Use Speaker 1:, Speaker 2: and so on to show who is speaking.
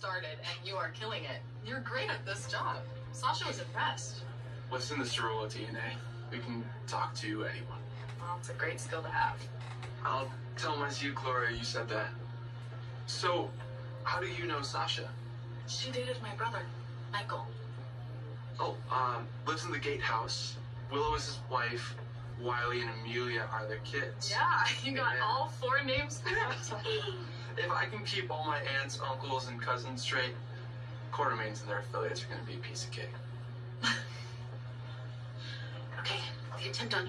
Speaker 1: started, and you are killing it. You're great at this job. Sasha was impressed.
Speaker 2: What's in the Cerullo DNA? We can talk to anyone.
Speaker 1: Well, it's a great skill to have.
Speaker 2: I'll tell my Zia Gloria you said that. So, how do you know Sasha?
Speaker 1: She dated my brother, Michael.
Speaker 2: Oh, um, lives in the gatehouse. Willow is his wife. Wiley and Amelia are their kids.
Speaker 1: Yeah, you got all four names correct.
Speaker 2: If I can keep all my aunts, uncles, and cousins straight, Quartermaines and their affiliates are going to be a piece of cake.
Speaker 3: Okay, the attempt on her.